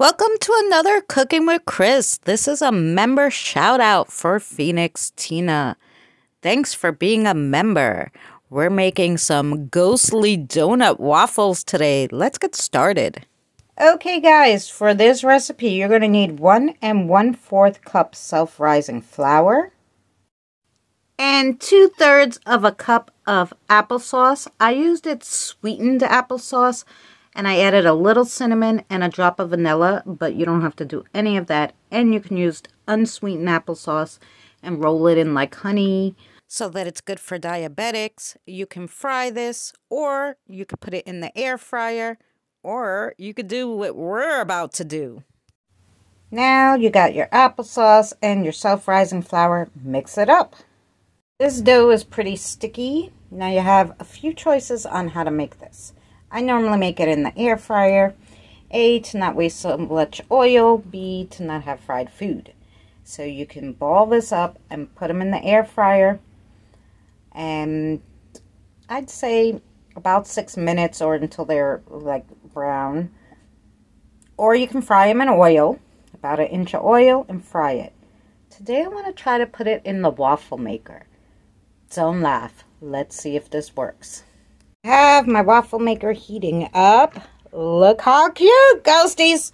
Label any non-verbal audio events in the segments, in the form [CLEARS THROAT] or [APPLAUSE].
Welcome to another Cooking with Chris. This is a member shout out for Phoenix Tina. Thanks for being a member. We're making some ghostly donut waffles today. Let's get started. Okay, guys, for this recipe, you're going to need one and one fourth cup self rising flour and two thirds of a cup of applesauce. I used it sweetened applesauce and I added a little cinnamon and a drop of vanilla, but you don't have to do any of that. And you can use unsweetened applesauce and roll it in like honey so that it's good for diabetics. You can fry this or you could put it in the air fryer or you could do what we're about to do. Now you got your applesauce and your self-rising flour. Mix it up. This dough is pretty sticky. Now you have a few choices on how to make this. I normally make it in the air fryer. A, to not waste so much oil. B, to not have fried food. So you can ball this up and put them in the air fryer. And I'd say about six minutes or until they're like brown. Or you can fry them in oil. About an inch of oil and fry it. Today I want to try to put it in the waffle maker. Don't laugh. Let's see if this works have my waffle maker heating up. Look how cute, ghosties.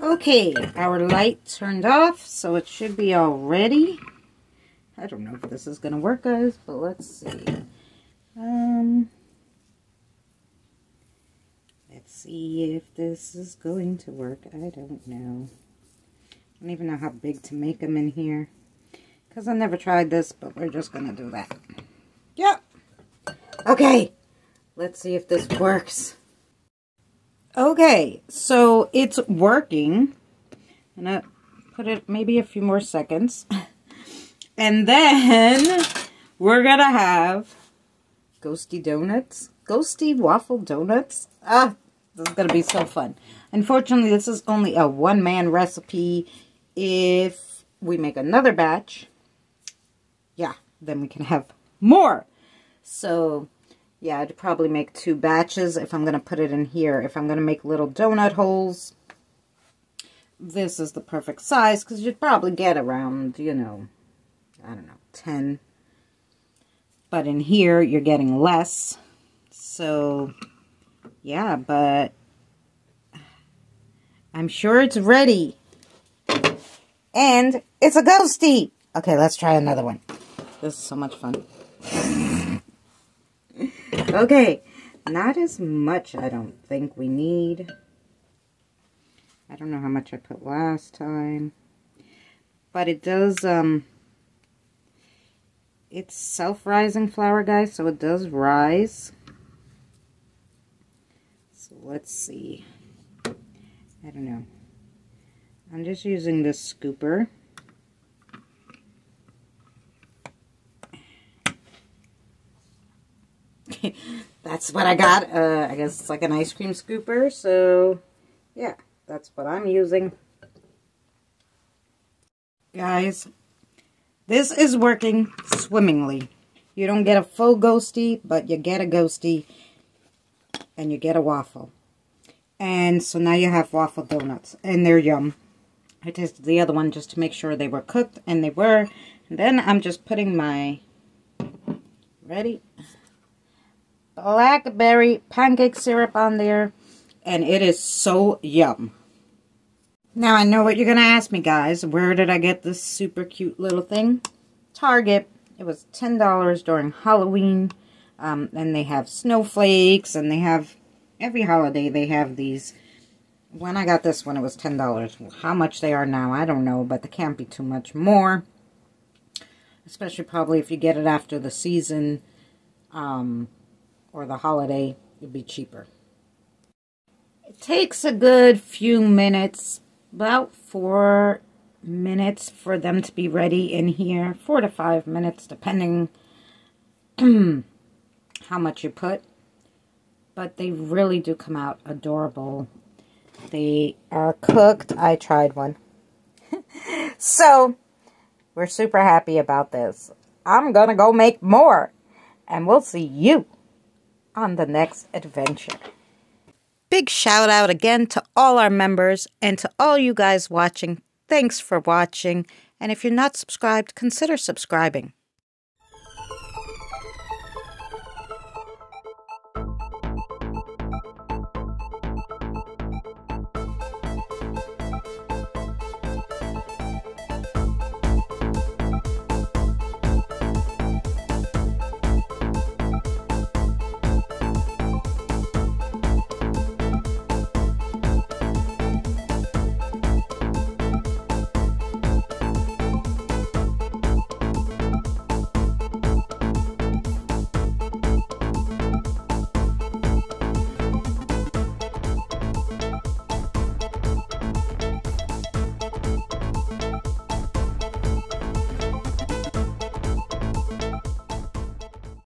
Okay, our light turned off, so it should be all ready. I don't know if this is going to work, guys, but let's see. Um, let's see if this is going to work. I don't know. I don't even know how big to make them in here. Because I never tried this, but we're just going to do that. Yep. Okay. Let's see if this works. Okay, so it's working. I'm going to put it maybe a few more seconds. [LAUGHS] And then we're going to have ghosty donuts. Ghosty waffle donuts. Ah, this is going to be so fun. Unfortunately, this is only a one-man recipe. If we make another batch, yeah, then we can have more. So yeah, I'd probably make two batches if I'm going to put it in here. If I'm going to make little donut holes, this is the perfect size because you'd probably get around, you know, I don't know, 10. But in here, you're getting less. So, yeah, but I'm sure it's ready. And it's a ghosty. Okay, let's try another one. This is so much fun. Okay, not as much I don't think we need. I don't know how much I put last time. But it does, um, it's self-rising flour, guys, so it does rise. So let's see. I don't know. I'm just using this scooper. That's what I got. Uh, I guess it's like an ice cream scooper. So, yeah, that's what I'm using. Guys, this is working swimmingly. You don't get a full ghosty, but you get a ghosty and you get a waffle. And so now you have waffle donuts and they're yum. I tasted the other one just to make sure they were cooked and they were. And then I'm just putting my, ready? Blackberry pancake syrup on there. And it is so yum. Now, I know what you're going to ask me, guys. Where did I get this super cute little thing? Target. It was $10 during Halloween. Um, and they have snowflakes, and they have, every holiday they have these. When I got this one, it was $10. How much they are now, I don't know, but they can't be too much more. Especially probably if you get it after the season. Um, or the holiday, it'd be cheaper. It takes a good few minutes, about four minutes for them to be ready in here. Four to five minutes, depending [CLEARS THROAT] how much you put. But they really do come out adorable. They are cooked. I tried one. [LAUGHS] so, we're super happy about this. I'm going to go make more. And we'll see you on the next adventure. Big shout out again to all our members and to all you guys watching. Thanks for watching. And if you're not subscribed, consider subscribing.